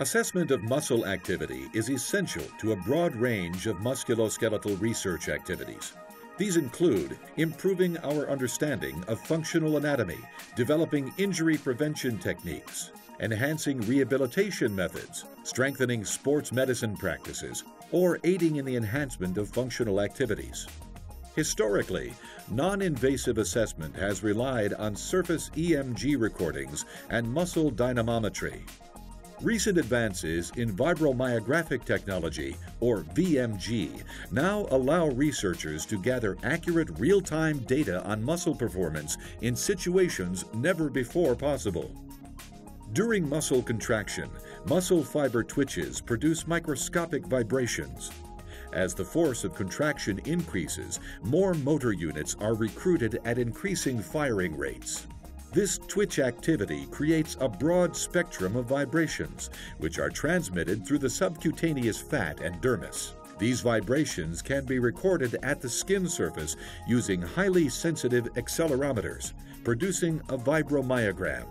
Assessment of muscle activity is essential to a broad range of musculoskeletal research activities. These include improving our understanding of functional anatomy, developing injury prevention techniques, enhancing rehabilitation methods, strengthening sports medicine practices, or aiding in the enhancement of functional activities. Historically, non invasive assessment has relied on surface EMG recordings and muscle dynamometry. Recent advances in vibromyographic technology, or VMG, now allow researchers to gather accurate real time data on muscle performance in situations never before possible. During muscle contraction, muscle fiber twitches produce microscopic vibrations. As the force of contraction increases, more motor units are recruited at increasing firing rates. This twitch activity creates a broad spectrum of vibrations, which are transmitted through the subcutaneous fat and dermis. These vibrations can be recorded at the skin surface using highly sensitive accelerometers, producing a vibromyogram.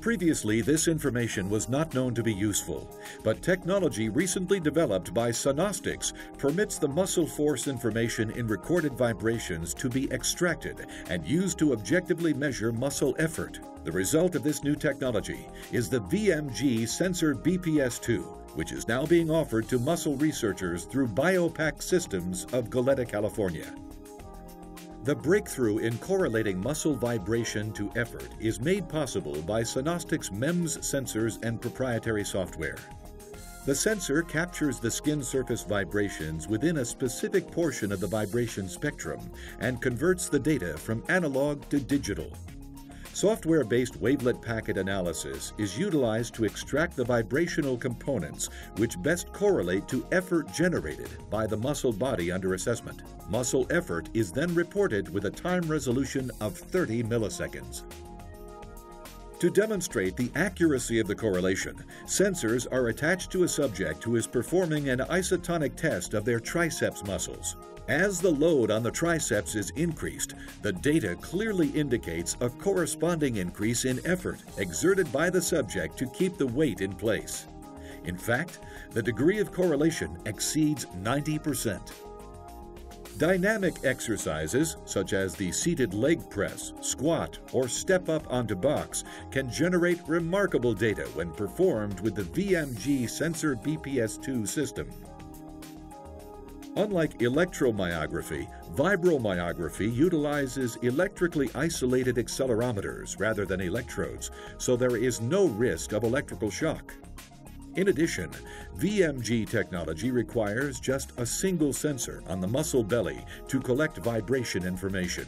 Previously, this information was not known to be useful, but technology recently developed by Sonostics permits the muscle force information in recorded vibrations to be extracted and used to objectively measure muscle effort. The result of this new technology is the VMG Sensor BPS2, which is now being offered to muscle researchers through BioPac Systems of Goleta, California. The breakthrough in correlating muscle vibration to effort is made possible by Sonostics MEMS sensors and proprietary software. The sensor captures the skin surface vibrations within a specific portion of the vibration spectrum and converts the data from analog to digital. Software-based wavelet packet analysis is utilized to extract the vibrational components which best correlate to effort generated by the muscle body under assessment. Muscle effort is then reported with a time resolution of 30 milliseconds. To demonstrate the accuracy of the correlation, sensors are attached to a subject who is performing an isotonic test of their triceps muscles. As the load on the triceps is increased, the data clearly indicates a corresponding increase in effort exerted by the subject to keep the weight in place. In fact, the degree of correlation exceeds 90%. Dynamic exercises, such as the seated leg press, squat, or step up onto box, can generate remarkable data when performed with the VMG Sensor BPS2 system. Unlike electromyography, vibromyography utilizes electrically isolated accelerometers rather than electrodes, so there is no risk of electrical shock. In addition, VMG technology requires just a single sensor on the muscle belly to collect vibration information.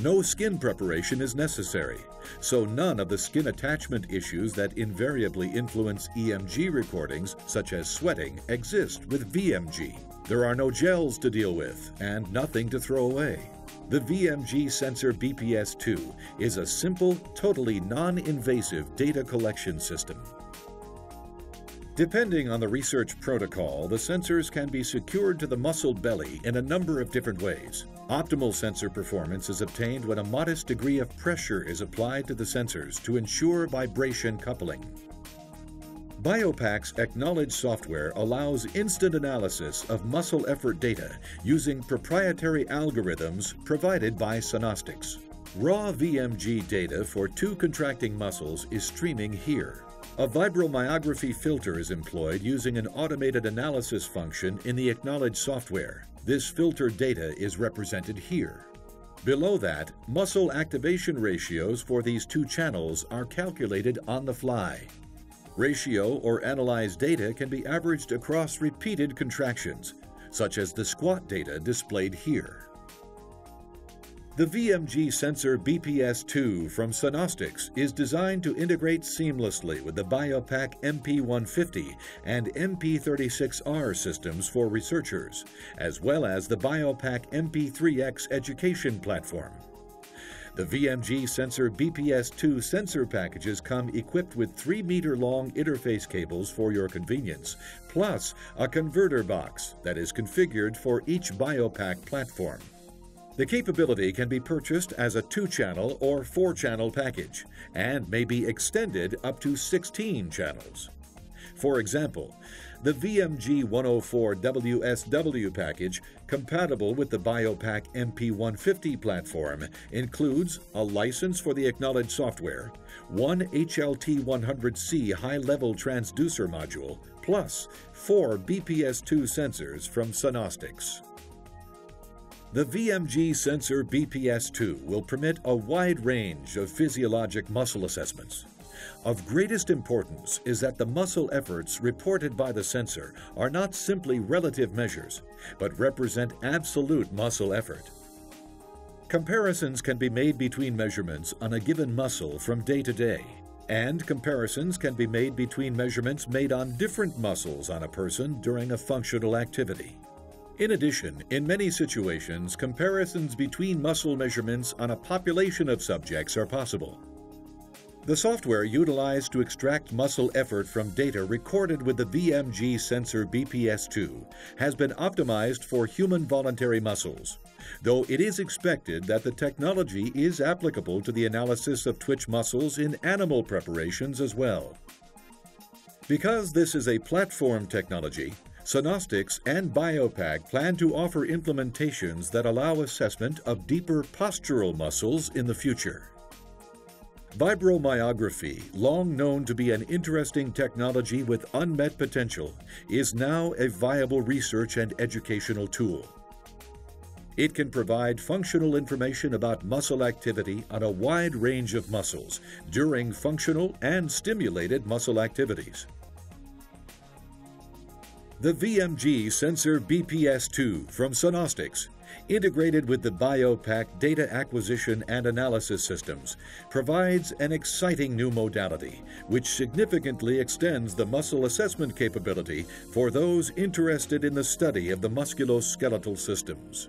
No skin preparation is necessary, so none of the skin attachment issues that invariably influence EMG recordings, such as sweating, exist with VMG. There are no gels to deal with and nothing to throw away. The VMG Sensor BPS2 is a simple, totally non-invasive data collection system. Depending on the research protocol, the sensors can be secured to the muscle belly in a number of different ways. Optimal sensor performance is obtained when a modest degree of pressure is applied to the sensors to ensure vibration coupling. BioPac's AcqKnowledge software allows instant analysis of muscle effort data using proprietary algorithms provided by Sonostics. Raw VMG data for two contracting muscles is streaming here. A vibromyography filter is employed using an automated analysis function in the AcqKnowledge software. This filter data is represented here. Below that, muscle activation ratios for these two channels are calculated on the fly. Ratio or analyzed data can be averaged across repeated contractions, such as the squat data displayed here. The VMG sensor BPS2 from Sonostics is designed to integrate seamlessly with the BioPac MP150 and MP36R systems for researchers, as well as the BioPac MP3X education platform. The VMG Sensor BPS2 sensor packages come equipped with 3 meter long interface cables for your convenience, plus a converter box that is configured for each BioPac platform. The capability can be purchased as a two-channel or four-channel package and may be extended up to 16 channels. For example, the VMG 104WSW package, compatible with the BioPac MP150 platform, includes a license for the acknowledged software, one HLT100C high level transducer module, plus four BPS2 sensors from Sonostics. The VMG sensor BPS2 will permit a wide range of physiologic muscle assessments. Of greatest importance is that the muscle efforts reported by the sensor are not simply relative measures, but represent absolute muscle effort. Comparisons can be made between measurements on a given muscle from day to day, and comparisons can be made between measurements made on different muscles on a person during a functional activity. In addition, in many situations, comparisons between muscle measurements on a population of subjects are possible. The software utilized to extract muscle effort from data recorded with the VMG sensor BPS2 has been optimized for human voluntary muscles, though it is expected that the technology is applicable to the analysis of twitch muscles in animal preparations as well. Because this is a platform technology, Sonostics and BioPac plan to offer implementations that allow assessment of deeper postural muscles in the future. Vibromyography, long known to be an interesting technology with unmet potential, is now a viable research and educational tool. It can provide functional information about muscle activity on a wide range of muscles during functional and stimulated muscle activities. The VMG Sensor BPS2 from Sonostics, integrated with the BioPac data acquisition and analysis systems, provides an exciting new modality which significantly extends the muscle assessment capability for those interested in the study of the musculoskeletal systems.